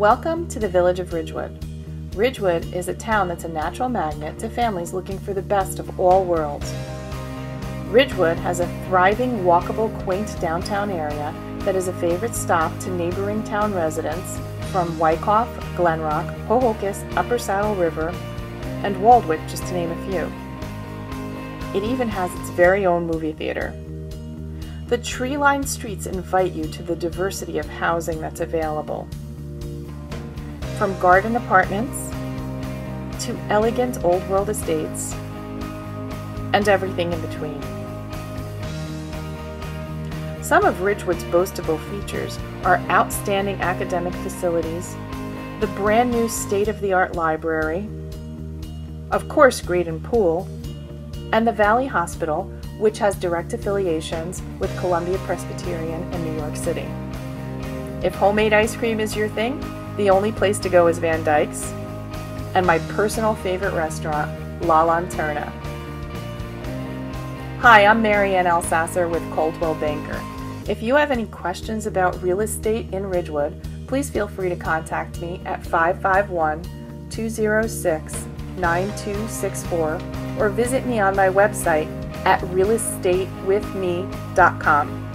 Welcome to the village of Ridgewood. Ridgewood is a town that's a natural magnet to families looking for the best of all worlds. Ridgewood has a thriving, walkable, quaint downtown area that is a favorite stop to neighboring town residents from Wyckoff, Glen Rock, Ho-Ho-Kus, Upper Saddle River, and Waldwick, just to name a few. It even has its very own movie theater. The tree-lined streets invite you to the diversity of housing that's available. From garden apartments to elegant old world estates and everything in between. Some of Ridgewood's boastable features are outstanding academic facilities, the brand new state of the art library, of course, Graydon Pool, and the Valley Hospital, which has direct affiliations with Columbia Presbyterian in New York City. If homemade ice cream is your thing, the only place to go is Van Dyk's, and my personal favorite restaurant, La Lanterna. Hi, I'm Maryanne Elsaesser with Coldwell Banker. If you have any questions about real estate in Ridgewood, please feel free to contact me at 551 206 9264 or visit me on my website at realestatewithme.com.